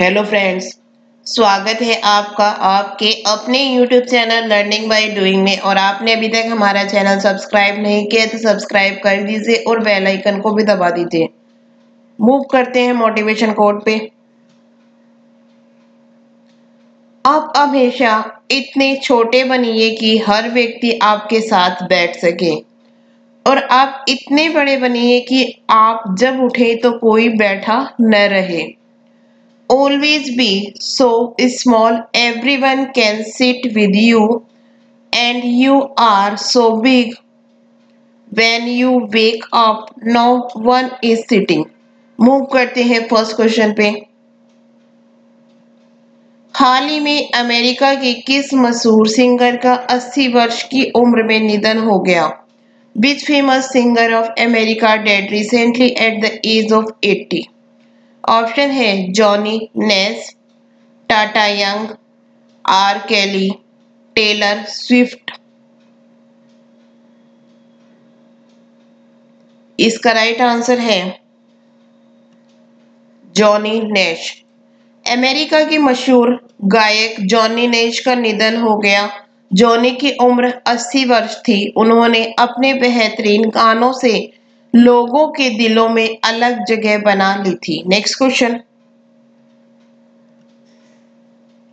Hello friends स्वागत है आपका, आपके अपने YouTube channel learning by doing में और आपने अभी तक हमारा चैनल सब्सक्राइब नहीं किया तो सब्सक्राइब कर दीजिए और बेल आइकन को भी दबा दीजिए। मूव करते हैं मोटिवेशन कोड पे। आप हमेशा इतने छोटे बनिए कि हर व्यक्ति आपके साथ बैठ सके। और आप इतने बड़े बनिए कि आप जब उठे तो कोई बैठा न रहे। Always be so small everyone can sit with you and you are so big when you wake up no one is sitting move करते हैं फ़र्स्ट क्वेश्चन पे हाल ही में अमेरिका के किस मशहूर सिंगर का 80 वर्ष की उम्र में निधन हो गया which famous singer of America dead recently at the age of 80 option है Johnny Nash, Tata Young, R Kelly, Taylor Swift. इसका राइट आंसर है जॉनी नेश अमेरिका की मशहूर गायक जॉनी नेश का निधन हो गया। जॉनी की उम्र 80 वर्ष थी। उन्होंने अपने बेहतरीन गानों से लोगों के दिलों में अलग जगह बना ली थी। नेक्स्ट क्वेश्चन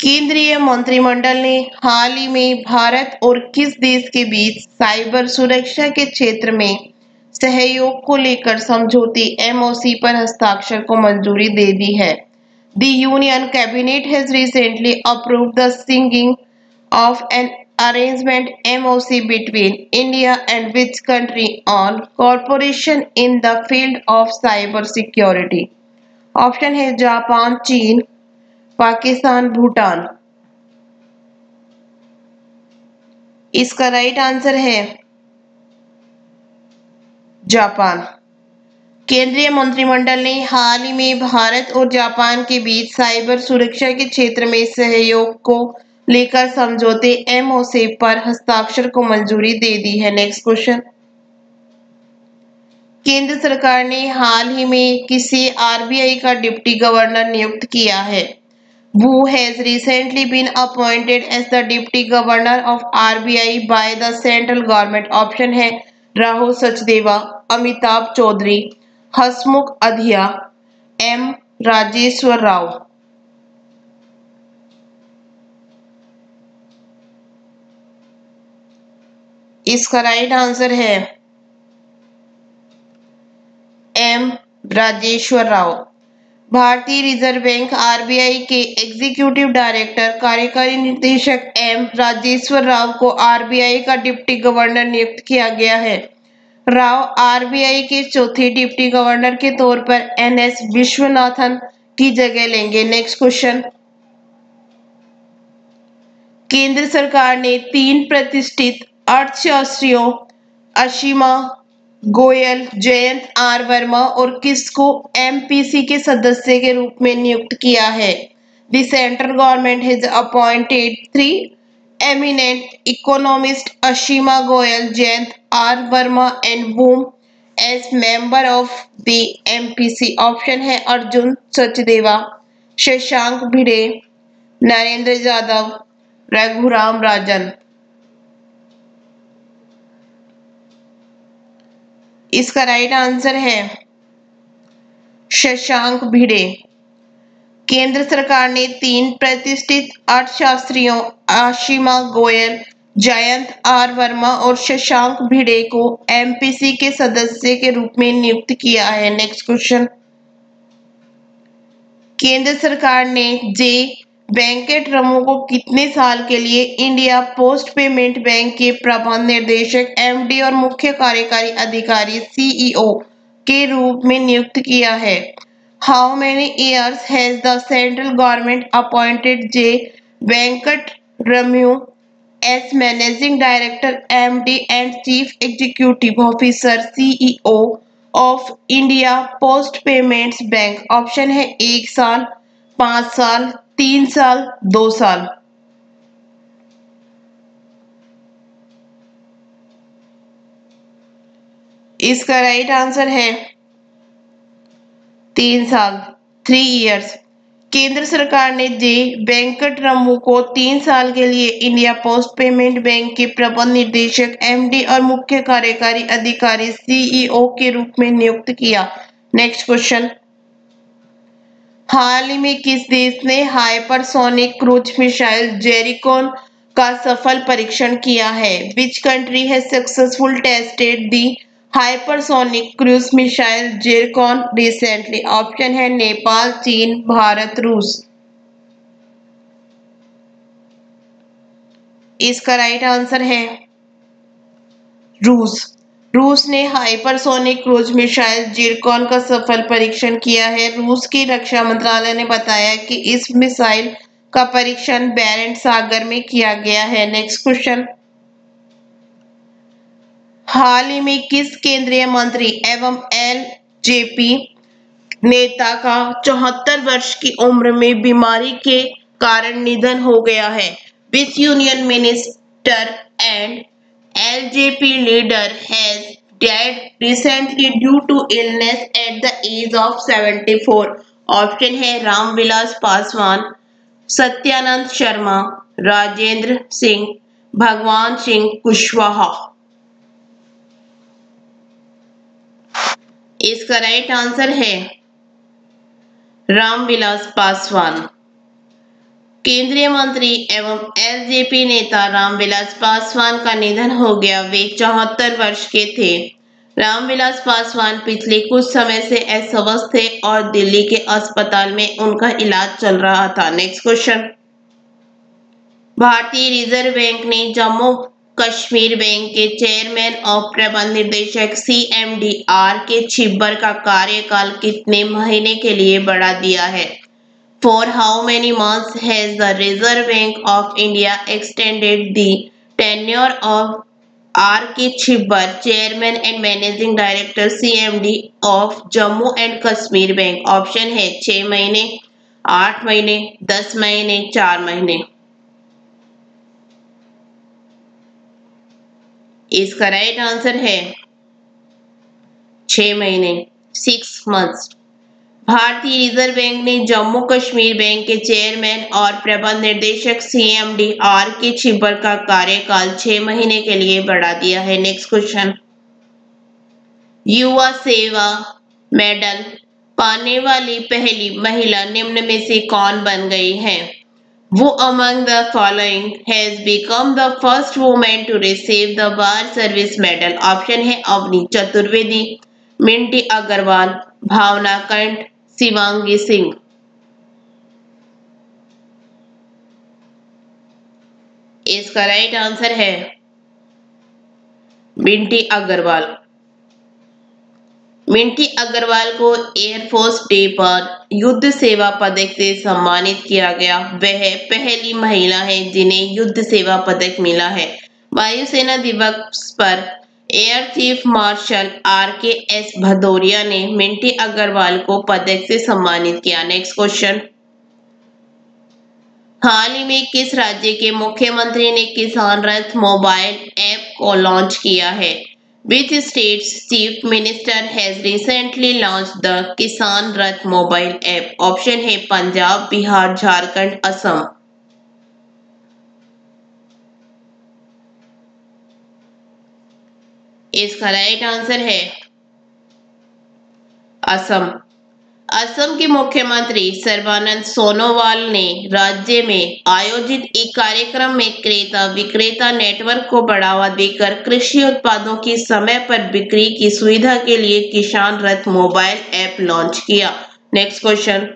केंद्रीय मंत्रिमंडल ने हाल ही में भारत और किस देश के बीच साइबर सुरक्षा के क्षेत्र में सहयोग को लेकर समझौती एमओसी पर हस्ताक्षर को मंजूरी दे दी है। The union cabinet has recently approved the signing of an arrangement MOC between India and which country on cooperation in the field of cyber security? Option है जापान चीन पाकिस्तान भूटान इसका राइट आंसर है जापान केंद्रीय मंत्रिमंडल ने हाल ही में भारत और जापान के बीच साइबर सुरक्षा के क्षेत्र में सहयोग को लेकर समझौते एमओसी पर हस्ताक्षर को मंजूरी दे दी है। नेक्स्ट क्वेश्चन केंद्र सरकार ने हाल ही में किसी आरबीआई का डिप्टी गवर्नर नियुक्त किया है। Who has recently been appointed as the deputy governor of RBI by the central government? Option है राहुल सचदेवा, अमिताभ चौधरी, हसमुख अधिया एम राजेश्वर राव। इसका राइट आंसर है एम राजेश्वर राव भारतीय रिज़र्व बैंक आरबीआई के एग्जीक्यूटिव डायरेक्टर कार्यकारी निदेशक एम राजेश्वर राव को आरबीआई का डिप्टी गवर्नर नियुक्त किया गया है। राव आरबीआई के चौथे डिप्टी गवर्नर के तौर पर एन एस विश्वनाथन की जगह लेंगे। नेक्स्ट क्वेश्चन केंद्र सरकार ने तीन प्रतिष्ठित अर्थशास्त्रियों अशिमा, गोयल, जयंत, आर वर्मा और किसको एमपीसी के सदस्य के रूप में नियुक्त किया है? The central government has appointed three eminent economists Ashima, Goyal, Jayant, R Varma and boom as member of the MPC option है अर्जुन सचदेवा, शशांक भिड़े, नरेंद्र यादव रघुराम राजन। इसका राइट आंसर है शशांक भिड़े। केंद्र सरकार ने तीन प्रतिष्ठित अर्थशास्त्रियों, आशिमा गोयल, जयंत आर वर्मा और शशांक भिड़े को एमपीसी के सदस्य के रूप में नियुक्त किया है। नेक्स्ट क्वेश्चन केंद्र सरकार ने जे वेंकट रमो को कितने साल के लिए इंडिया पोस्ट पेमेंट बैंक के प्रबंध निर्देशक, एमडी और मुख्य कार्यकारी अधिकारी, सीईओ के रूप में नियुक्त किया है। How many years has the central government appointed J Venkat Ramu as managing director, MD and chief executive officer, CEO of India Post Payments Bank. Option है एक साल, पाँच साल तीन साल, दो साल। इसका राइट आंसर है तीन साल थ्री इयर्स केंद्र सरकार ने जे वेंकट रमू को तीन साल के लिए इंडिया पोस्ट पेमेंट बैंक के प्रबंध निदेशक एमडी और मुख्य कार्यकारी अधिकारी सीईओ के रूप में नियुक्त किया। नेक्स्ट क्वेश्चन हाल ही में किस देश ने हाइपरसोनिक क्रूज मिसाइल जेरिकॉन का सफल परीक्षण किया है? विच कंट्री है successful tested the hypersonic cruise missile Zircon recently option है नेपाल, चीन, भारत, रूस। इसका राइट आंसर है रूस। रूस ने हाइपरसोनिक क्रूज मिसाइल जिरकॉन का सफल परीक्षण किया है। रूस की रक्षा मंत्रालय ने बताया कि इस मिसाइल का परीक्षण बैरेंट सागर में किया गया है। Next question. हाल ही में किस केंद्रीय मंत्री एवं एल जेपी नेता का चौहत्तर वर्ष की उम्र में बीमारी के कारण निधन हो गया है? Which union minister and LJP leader has died recently due to illness at the age of 74. Option है रामविलास पासवान सत्यानंद शर्मा राजेंद्र सिंह भगवान सिंह कुशवाहा इसका राइट आंसर है रामविलास पासवान केंद्रीय मंत्री एवं एलजेपी नेता रामविलास पासवान का निधन हो गया। वे चौहत्तर वर्ष के थे। रामविलास पासवान पिछले कुछ समय से अस्वस्थ थे और दिल्ली के अस्पताल में उनका इलाज चल रहा था। नेक्स्ट क्वेश्चन भारतीय रिज़र्व बैंक ने जम्मू कश्मीर बैंक के चेयरमैन और प्रबंध निदेशक सी एम डी आर के छिब्बर का कार्यकाल कितने महीने के लिए बढ़ा दिया है? For how many months has the Reserve Bank of India extended the tenure of R.K. Chibbar, Chairman and Managing Director CMD of Jammu and Kashmir Bank? Option है छह महीने आठ महीने दस महीने चार महीने इसका राइट आंसर है छ महीने सिक्स मंथ्स भारतीय रिज़र्व बैंक ने जम्मू कश्मीर बैंक के चेयरमैन और प्रबंध निर्देशक सीएमडी आर के छिब्बर का कार्यकाल छह महीने के लिए बढ़ा दिया है। नेक्स्ट क्वेश्चन युवा सेवा मेडल पाने वाली पहली महिला निम्न में से कौन बन गई है? वो among the following has become the first women to receive the bar service medal option है अवनी चतुर्वेदी। मिंटी अग्रवाल। भावना कंठ, शिवांगी सिंह। इसका राइट आंसर है मिंटी अग्रवाल। मिंटी अग्रवाल को एयरफोर्स डे पर युद्ध सेवा पदक से सम्मानित किया गया। वह पहली महिला है जिन्हें युद्ध सेवा पदक मिला है। वायुसेना दिवस पर air chief marshal R K S Bhadauria ने मिंटी अग्रवाल को पदक से सम्मानित किया। Next question. हाल ही में किस राज्य के मुख्यमंत्री ने किसान रथ मोबाइल ऐप को लॉन्च किया है? Which state's chief minister has recently launch the Kisan Rath mobile app? Option है पंजाब, बिहार, झारखंड, असम। इसका राइट आंसर है असम। असम के मुख्यमंत्री सर्बानंद सोनोवाल ने राज्य में आयोजित एक कार्यक्रम में क्रेता विक्रेता नेटवर्क को बढ़ावा देकर कृषि उत्पादों की समय पर बिक्री की सुविधा के लिए Kisan Rath mobile app launch किया। नेक्स्ट क्वेश्चन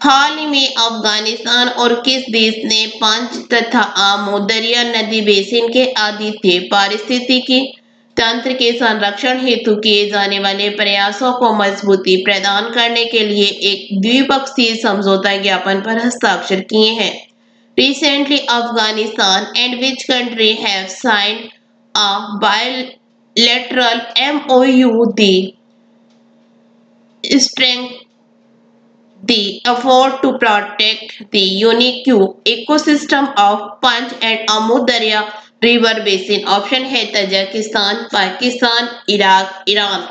हाल ही में अफ़गानिस्तान और किस देश ने पंच तथा आमो दरिया नदी बेसिन के आदित्य पारिस्थितिकी तंत्र के संरक्षण हेतु किए जाने वाले प्रयासों को मजबूती प्रदान करने के लिए एक द्विपक्षीय समझौता ज्ञापन पर हस्ताक्षर किए हैं। Recently Afghanistan and which country have signed a bilateral MOU the strength the effort to protect the unique ecosystem of Panch and Amu Darya river basin. Option है Tajikistan, Pakistan, Iraq, Iran.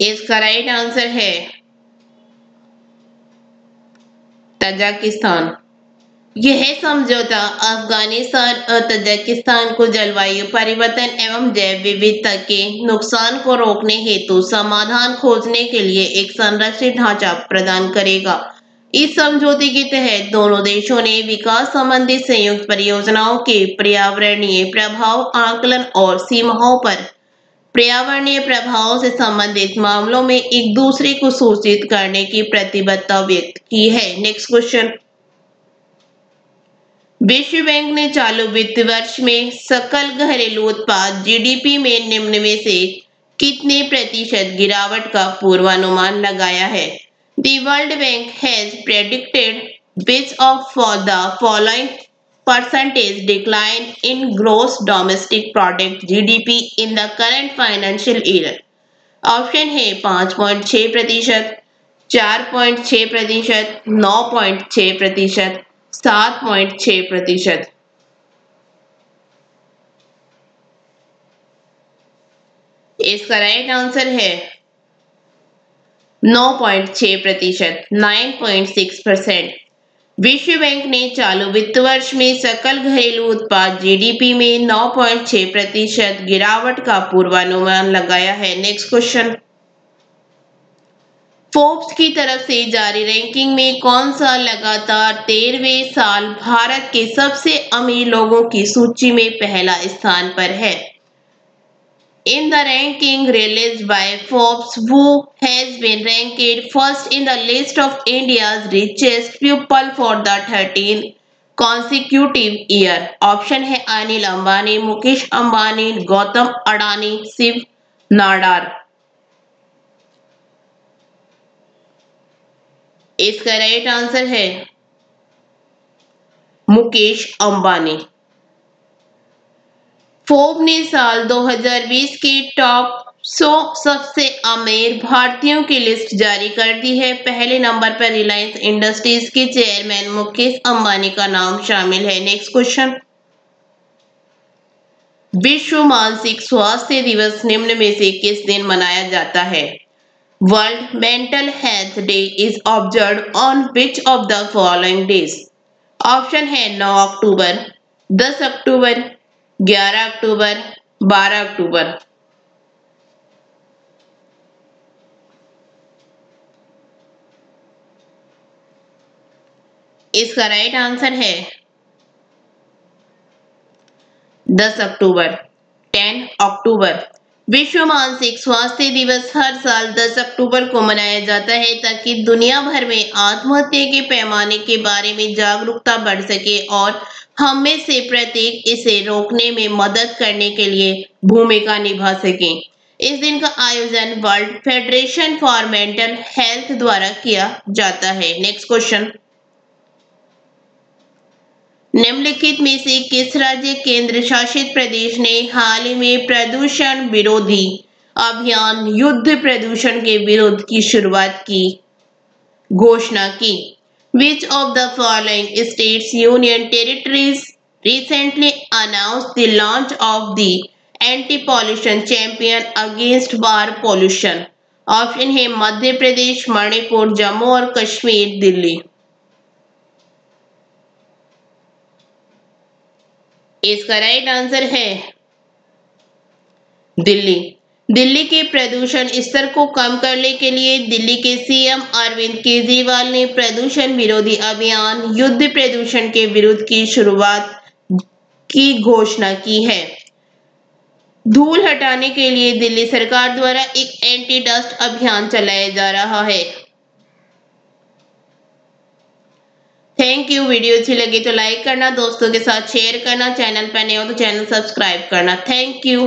इसका right answer है Tajikistan यह समझौता। अफ़गानिस्तान और Tajikistan को जलवायु परिवर्तन एवं जैव विविधता के नुकसान को रोकने हेतु समाधान खोजने के लिए एक संरक्षित ढांचा प्रदान करेगा। इस समझौते के तहत दोनों देशों ने विकास संबंधी संयुक्त परियोजनाओं के पर्यावरणीय प्रभाव, आकलन और सीमाओं पर पर्यावरणीय प्रभावों से संबंधित मामलों में एक दूसरे को सूचित करने की प्रतिबद्धता व्यक्त की है। नेक्स्ट क्वेश्चन विश्व बैंक ने चालू वित्त वर्ष में सकल घरेलू उत्पाद जीडीपी में निम्न में से कितने प्रतिशत गिरावट का पूर्वानुमान लगाया है the World Bank has predicted which of for the following percentage decline in gross domestic product GDP in the current financial year? Option है पाँच पॉइंट छ प्रतिशत, चार पॉइंट छ प्रतिशत, नौ पॉइंट छ प्रतिशत सात पॉइंट छ प्रतिशत। इसका राइट आंसर है। नौ पॉइंट छ प्रतिशत, नाइन पॉइंट सिक्स परसेंट। विश्व बैंक ने चालू वित्त वर्ष में सकल घरेलू उत्पाद जीडीपी में 9.6 प्रतिशत गिरावट का पूर्वानुमान लगाया है। नेक्स्ट क्वेश्चन फोर्ब्स की तरफ़ से जारी रैंकिंग में कौन सा लगातार तेरहवें साल भारत के सबसे अमीर लोगों की सूची में पहला स्थान पर है? In the ranking release by Forbes who has been ranked first in the list of India richest people for the thirteen consecutive year option है अनिल अंबानी मुकेश अंबानी गौतम अडानी शिव नाडार इसका राइट आंसर है मुकेश अंबानी। फोर्ब ने साल 2020 के टॉप 100 सबसे अमीर भारतीयों की लिस्ट जारी कर दी है। पहले नंबर पर रिलायंस इंडस्ट्रीज़ के चेयरमैन मुकेश अंबानी का नाम शामिल है। नेक्स्ट क्वेश्चन विश्व मानसिक स्वास्थ्य दिवस निम्न में से किस दिन मनाया जाता है? World Mental Health Day is observe on which of the following days option है 9 अक्टूबर 10 अक्टूबर 11 अक्टूबर 12 अक्टूबर। इसका राइट आंसर है 10 अक्टूबर 10 अक्टूबर। विश्व मानसिक स्वास्थ्य दिवस हर साल 10 अक्टूबर को मनाया जाता है ताकि दुनिया भर में आत्महत्या के पैमाने के बारे में जागरूकता बढ़ सके और हम में से प्रत्येक इसे रोकने में मदद करने के लिए भूमिका निभा सके। इस दिन का आयोजन World Federation for Mental Health द्वारा किया जाता है। Next question. निम्नलिखित में से किस राज्य केंद्र शासित प्रदेश ने हाल ही में प्रदूषण विरोधी अभियान युद्ध प्रदूषण के विरोध की शुरुआत की? घोषणा की। Which of the following states union territories recently announce the launch of the anti pollution champion against bar pollution option है मध्य प्रदेश मणिपुर जम्मू और कश्मीर दिल्ली इसका राइट आंसर है दिल्ली। दिल्ली के प्रदूषण स्तर को कम करने के लिए दिल्ली के सीएम अरविंद केजरीवाल ने प्रदूषण विरोधी अभियान, युद्ध प्रदूषण के विरुद्ध की शुरुआत की घोषणा की है। धूल हटाने के लिए दिल्ली सरकार द्वारा एक एंटी डस्ट अभियान चलाया जा रहा है। थैंक यू वीडियो अच्छी लगी तो लाइक करना, दोस्तों के साथ शेयर करना चैनल पर नए हो तो चैनल सब्सक्राइब करना. Thank you